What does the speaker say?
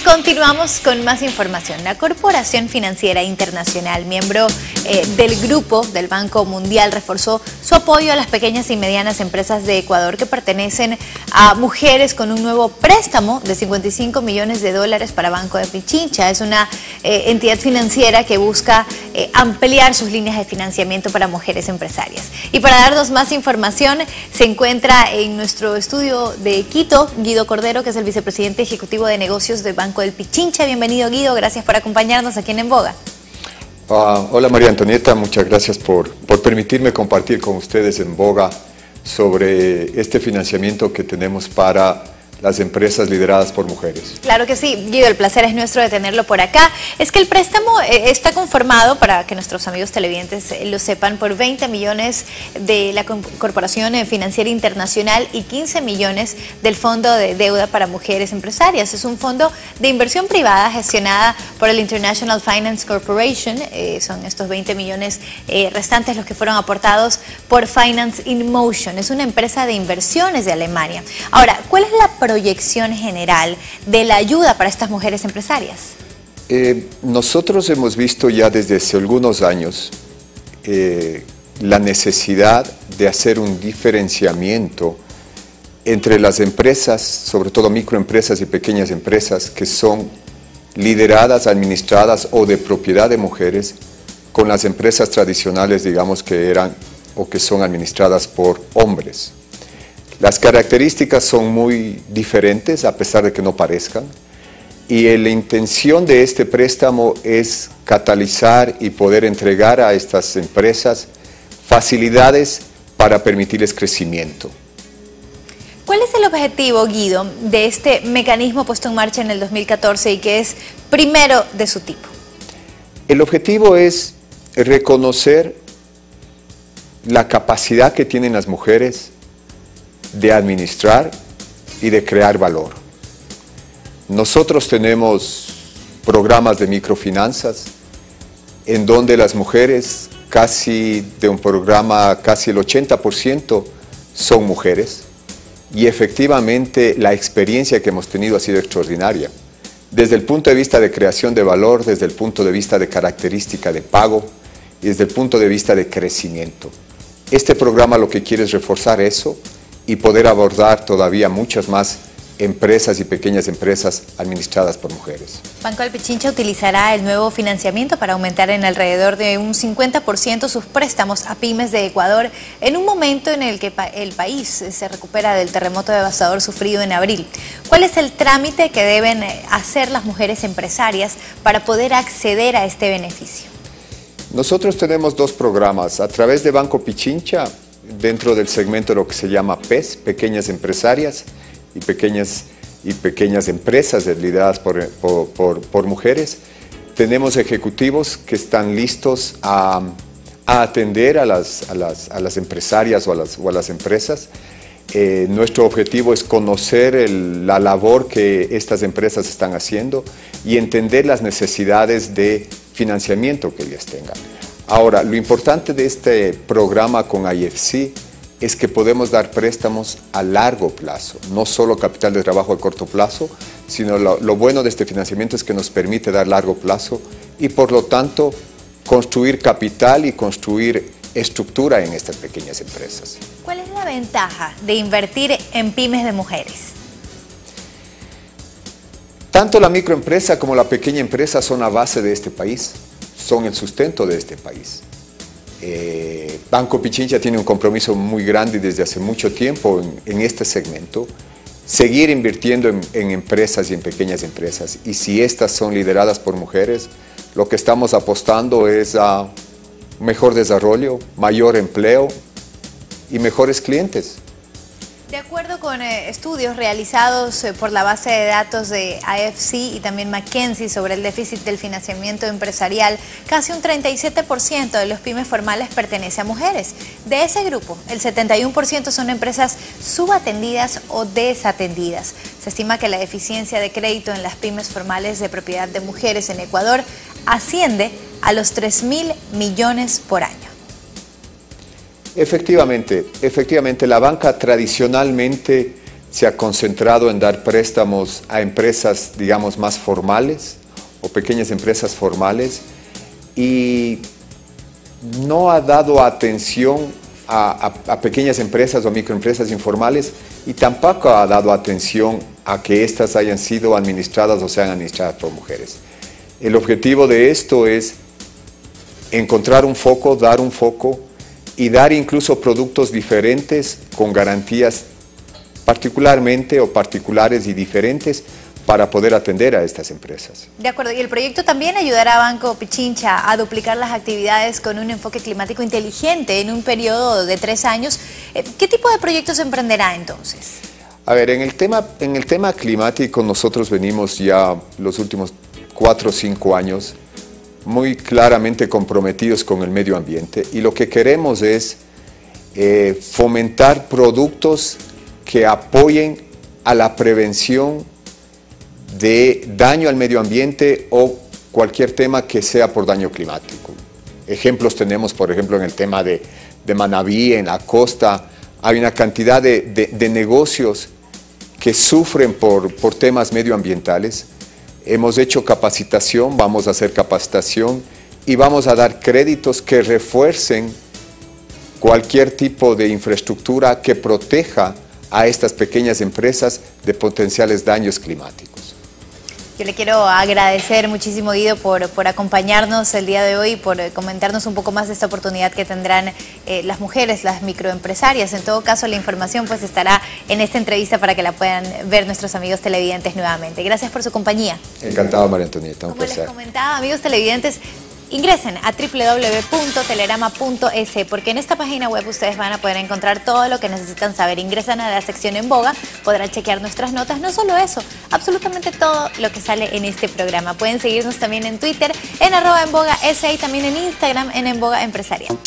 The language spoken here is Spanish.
continuamos con más información. La Corporación Financiera Internacional, miembro eh, del grupo del Banco Mundial, reforzó su apoyo a las pequeñas y medianas empresas de Ecuador que pertenecen a mujeres con un nuevo préstamo de 55 millones de dólares para Banco de Pichincha. Es una eh, entidad financiera que busca eh, ampliar sus líneas de financiamiento para mujeres empresarias. Y para darnos más información, se encuentra en nuestro estudio de Quito Guido Cordero, que es el vicepresidente ejecutivo de negocios del Banco del Pichincha. Bienvenido Guido, gracias por acompañarnos aquí en En Boga. Ah, hola María Antonieta, muchas gracias por, por permitirme compartir con ustedes en Boga sobre este financiamiento que tenemos para las empresas lideradas por mujeres. Claro que sí, Guido, el placer es nuestro de tenerlo por acá. Es que el préstamo eh, está conformado, para que nuestros amigos televidentes eh, lo sepan, por 20 millones de la Corporación Financiera Internacional y 15 millones del Fondo de Deuda para Mujeres Empresarias. Es un fondo de inversión privada gestionada por el International Finance Corporation. Eh, son estos 20 millones restantes los que fueron aportados por Finance in Motion. Es una empresa de inversiones de Alemania. Ahora, ¿cuál es la proyección general de la ayuda para estas mujeres empresarias? Eh, nosotros hemos visto ya desde hace algunos años eh, la necesidad de hacer un diferenciamiento entre las empresas, sobre todo microempresas y pequeñas empresas, que son lideradas, administradas o de propiedad de mujeres, con las empresas tradicionales, digamos, que eran o que son administradas por hombres. Las características son muy diferentes a pesar de que no parezcan y la intención de este préstamo es catalizar y poder entregar a estas empresas facilidades para permitirles crecimiento. ¿Cuál es el objetivo, Guido, de este mecanismo puesto en marcha en el 2014 y que es primero de su tipo? El objetivo es reconocer la capacidad que tienen las mujeres de administrar y de crear valor. Nosotros tenemos programas de microfinanzas en donde las mujeres, casi de un programa, casi el 80% son mujeres y efectivamente la experiencia que hemos tenido ha sido extraordinaria. Desde el punto de vista de creación de valor, desde el punto de vista de característica de pago y desde el punto de vista de crecimiento. Este programa lo que quiere es reforzar eso y poder abordar todavía muchas más empresas y pequeñas empresas administradas por mujeres. Banco del Pichincha utilizará el nuevo financiamiento para aumentar en alrededor de un 50% sus préstamos a pymes de Ecuador en un momento en el que el país se recupera del terremoto devastador sufrido en abril. ¿Cuál es el trámite que deben eh, hacer las mujeres empresarias para poder acceder a este beneficio? Nosotros tenemos dos programas. A través de Banco Pichincha dentro del segmento de lo que se llama PES, pequeñas empresarias y pequeñas, y pequeñas empresas lideradas por, por, mujeres. Tenemos ejecutivos que están listos a, atender a las, a, las, a las, empresarias o a las, o a las empresas. Eh, nuestro objetivo es conocer la labor que estas empresas están haciendo y entender las necesidades de financiamiento que ellas tengan. Ahora, lo importante de este programa con IFC es que podemos dar préstamos a largo plazo, no solo capital de trabajo a corto plazo, sino lo, bueno de este financiamiento es que nos permite dar largo plazo y por lo tanto construir capital y construir estructura en estas pequeñas empresas. ¿Cuál es la ventaja de invertir en pymes de mujeres? Tanto la microempresa como la pequeña empresa son la base de este país son el sustento de este país. Eh, Banco Pichincha tiene un compromiso muy grande desde hace mucho tiempo en, este segmento, seguir invirtiendo en, en, empresas y en pequeñas empresas. Y si estas son lideradas por mujeres, lo que estamos apostando es a mejor desarrollo, mayor empleo y mejores clientes. Con eh, estudios realizados eh, por la base de datos de AFC y también McKinsey sobre el déficit del financiamiento empresarial, casi un 37% de los pymes formales pertenece a mujeres. De ese grupo, el 71% son empresas subatendidas o desatendidas. Se estima que la eficiencia de crédito en las pymes formales de propiedad de mujeres en Ecuador asciende a los 3 mil millones por año. Efectivamente, efectivamente, la banca tradicionalmente se ha concentrado en dar préstamos a empresas, digamos, más formales o pequeñas empresas formales y no ha dado atención a, pequeñas empresas o microempresas informales y tampoco ha dado atención a que éstas hayan sido administradas o sean administradas por mujeres. El objetivo de esto es encontrar un foco, dar un foco y dar incluso productos diferentes con garantías particularmente o particulares y diferentes para poder atender a estas empresas. De acuerdo, y el proyecto también ayudará a Banco Pichincha a duplicar las actividades con un enfoque climático inteligente en un periodo de tres años. Eh, ¿Qué tipo de proyectos emprenderá entonces? A ver, en el tema, en el tema climático nosotros venimos ya los últimos cuatro o cinco años muy claramente comprometidos con el medio ambiente y lo que queremos es eh, fomentar productos que apoyen a la prevención de daño al medio ambiente o cualquier tema que sea por daño climático. Ejemplos tenemos, por ejemplo, en el tema de, de Manabí, en la costa, hay una cantidad de, negocios que sufren por, por temas medioambientales. Hemos hecho capacitación, vamos a hacer capacitación y vamos a dar créditos que refuercen cualquier tipo de infraestructura que proteja a estas pequeñas empresas de potenciales daños climáticos. Yo le quiero agradecer muchísimo, Guido, por, por acompañarnos el día de hoy, por eh, comentarnos un poco más de esta oportunidad que tendrán eh, las mujeres, las microempresarias. En todo caso, la información pues estará en esta entrevista para que la puedan ver nuestros amigos televidentes nuevamente. Gracias por su compañía. Encantado, María Antonieta. Como les comentaba, amigos televidentes, Ingresen a www.telerama.es porque en esta página web ustedes van a poder encontrar todo lo que necesitan saber. Ingresan a la sección en boga, podrán chequear nuestras notas, no solo eso, absolutamente todo lo que sale en este programa. Pueden seguirnos también en Twitter, en arroba en boga y también en Instagram en en boga empresarial.